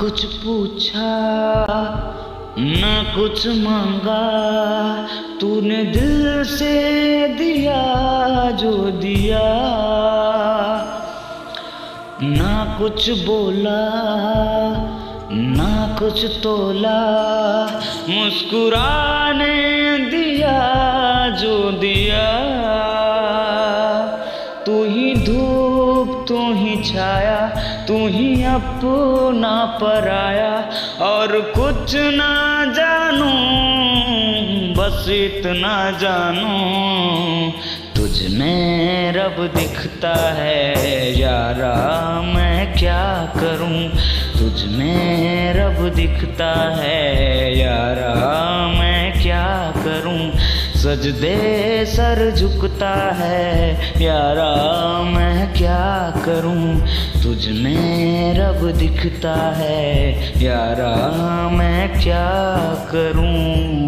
कुछ पूछा, ना कुछ मांगा, तूने दिल से दिया जो दिया। ना कुछ बोला, ना कुछ तोला, मुस्कुराने ही धूप, तू ही छाया, तू ही अपना पराया। और कुछ ना जानू, बस इतना जानू, तुझ में रब दिखता है, यारा मैं क्या करूँ? तुझ में रब दिखता है, यारा मैं क्या करूँ? सजदे सर झुकता है। प्यारा, मैं क्या करूँ? तुझ में रब दिखता है। प्यारा, मैं क्या करूँ?